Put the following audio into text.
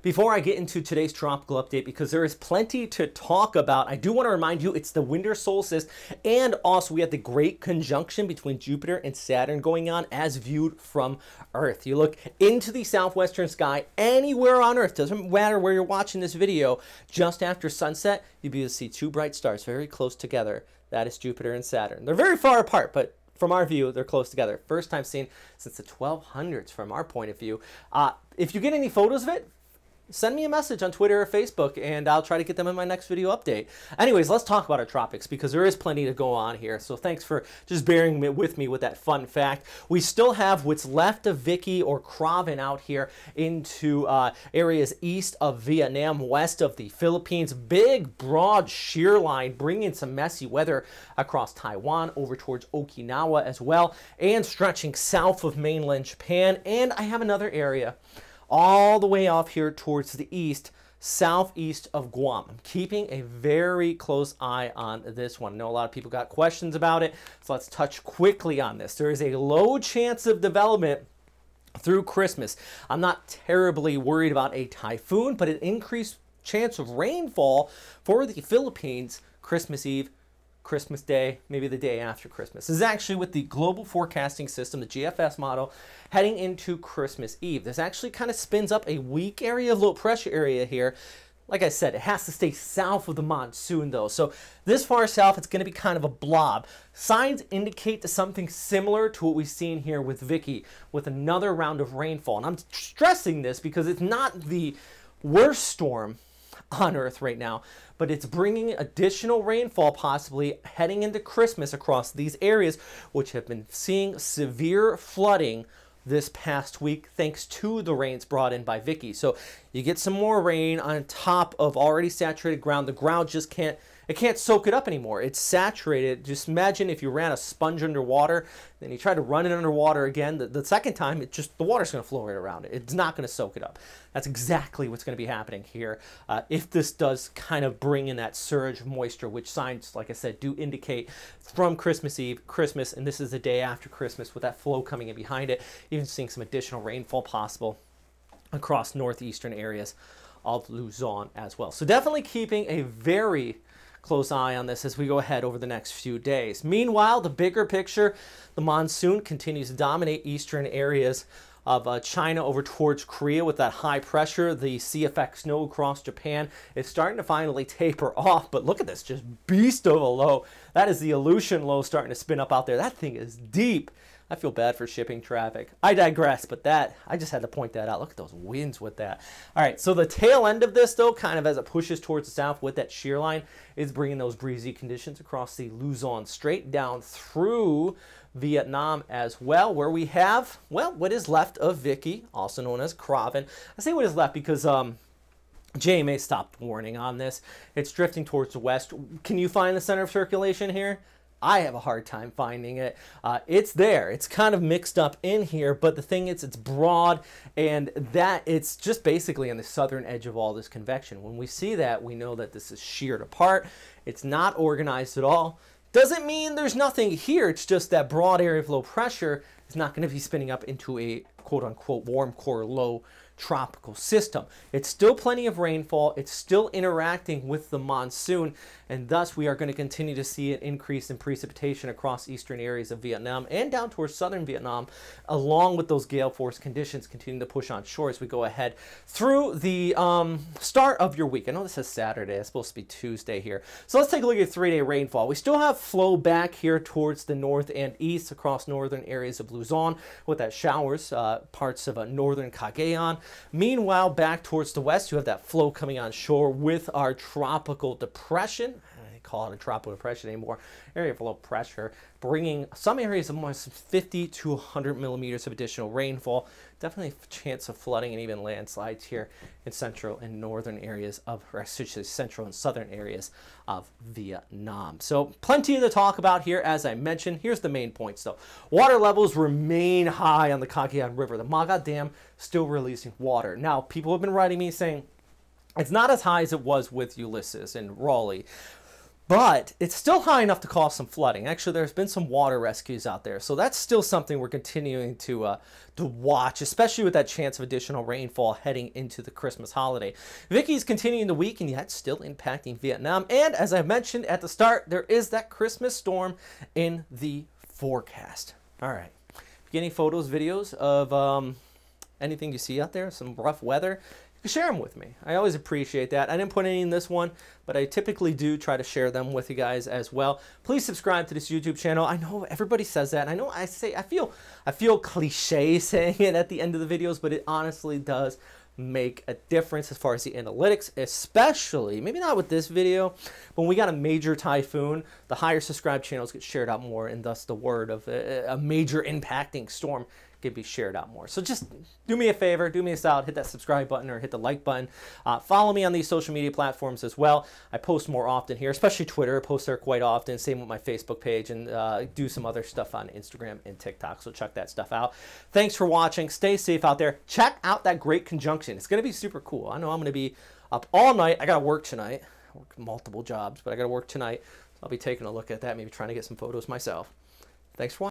Before I get into today's tropical update, because there is plenty to talk about, I do want to remind you it's the winter solstice, and also we have the great conjunction between Jupiter and Saturn going on as viewed from Earth. You look into the southwestern sky anywhere on Earth, doesn't matter where you're watching this video, just after sunset, you'll be able to see two bright stars very close together. That is Jupiter and Saturn. They're very far apart, but from our view, they're close together. First time seen since the 1200s from our point of view. Uh, if you get any photos of it, send me a message on Twitter or Facebook and I'll try to get them in my next video update. Anyways, let's talk about our tropics because there is plenty to go on here. So thanks for just bearing with me with that fun fact. We still have what's left of Vicky or Krovanh out here into uh, areas east of Vietnam, west of the Philippines. Big, broad shear line bringing some messy weather across Taiwan over towards Okinawa as well and stretching south of mainland Japan. And I have another area all the way off here towards the east, southeast of Guam. I'm keeping a very close eye on this one. I know a lot of people got questions about it, so let's touch quickly on this. There is a low chance of development through Christmas. I'm not terribly worried about a typhoon, but an increased chance of rainfall for the Philippines Christmas Eve Christmas Day, maybe the day after Christmas. This is actually with the global forecasting system, the GFS model, heading into Christmas Eve. This actually kind of spins up a weak area of low pressure area here. Like I said, it has to stay south of the monsoon though. So this far south, it's going to be kind of a blob. Signs indicate to something similar to what we've seen here with Vicky, with another round of rainfall. And I'm stressing this because it's not the worst storm on Earth right now, but it's bringing additional rainfall possibly heading into Christmas across these areas, which have been seeing severe flooding this past week thanks to the rains brought in by Vicky. So you get some more rain on top of already saturated ground. The ground just can't it can't soak it up anymore. It's saturated. Just imagine if you ran a sponge underwater, then you try to run it underwater again. The, the second time, it just the water's going to flow right around it. It's not going to soak it up. That's exactly what's going to be happening here. Uh, if this does kind of bring in that surge of moisture, which signs, like I said, do indicate from Christmas Eve, Christmas, and this is the day after Christmas with that flow coming in behind it, even seeing some additional rainfall possible across northeastern areas of Luzon as well. So definitely keeping a very close eye on this as we go ahead over the next few days. Meanwhile, the bigger picture, the monsoon continues to dominate eastern areas of uh, China over towards Korea with that high pressure. The effect snow across Japan is starting to finally taper off, but look at this, just beast of a low. That is the Aleutian low starting to spin up out there. That thing is deep. I feel bad for shipping traffic. I digress, but that, I just had to point that out. Look at those winds with that. All right, so the tail end of this, though, kind of as it pushes towards the south with that shear line, is bringing those breezy conditions across the Luzon Strait down through Vietnam as well, where we have, well, what is left of Vicky, also known as Krovanh. I say what is left because um, JMA stopped warning on this. It's drifting towards the west. Can you find the center of circulation here? I have a hard time finding it. Uh, it's there. It's kind of mixed up in here, but the thing is, it's broad, and that it's just basically on the southern edge of all this convection. When we see that, we know that this is sheared apart. It's not organized at all. Doesn't mean there's nothing here. It's just that broad area of low pressure is not going to be spinning up into a quote-unquote warm core low tropical system. It's still plenty of rainfall. It's still interacting with the monsoon, and thus we are going to continue to see an increase in precipitation across eastern areas of Vietnam and down towards southern Vietnam, along with those gale force conditions continuing to push on shore as we go ahead through the um, start of your week. I know this is Saturday. It's supposed to be Tuesday here. So let's take a look at three-day rainfall. We still have flow back here towards the north and east across northern areas of Luzon with that showers, uh, parts of uh, northern Cagayan. Meanwhile, back towards the west, you have that flow coming on shore with our tropical depression call it a tropical depression anymore, area of low pressure, bringing some areas of almost 50 to 100 millimeters of additional rainfall. Definitely a chance of flooding and even landslides here in central and northern areas of, or say central and southern areas of Vietnam. So plenty to talk about here, as I mentioned. Here's the main points though. Water levels remain high on the Cagayan River. The Magat Dam still releasing water. Now, people have been writing me saying, it's not as high as it was with Ulysses and Rolly. But it's still high enough to cause some flooding. Actually, there's been some water rescues out there, so that's still something we're continuing to uh, to watch, especially with that chance of additional rainfall heading into the Christmas holiday. Vicky's continuing the week, and yet still impacting Vietnam. And as I mentioned at the start, there is that Christmas storm in the forecast. All right, any photos, videos of um, anything you see out there, some rough weather share them with me. I always appreciate that. I didn't put any in this one, but I typically do try to share them with you guys as well. Please subscribe to this YouTube channel. I know everybody says that. I know I say I feel I feel cliche saying it at the end of the videos, but it honestly does make a difference as far as the analytics, especially, maybe not with this video, but when we got a major typhoon, the higher subscribed channels get shared out more, and thus the word of a, a major impacting storm can be shared out more. So just do me a favor, do me a solid, hit that subscribe button or hit the like button. Uh, follow me on these social media platforms as well. I post more often here, especially Twitter. I post there quite often. Same with my Facebook page and uh, do some other stuff on Instagram and TikTok. So check that stuff out. Thanks for watching. Stay safe out there. Check out that great conjunction. It's going to be super cool. I know I'm going to be up all night. I got to work tonight. I work multiple jobs, but I got to work tonight. So I'll be taking a look at that, maybe trying to get some photos myself. Thanks for watching.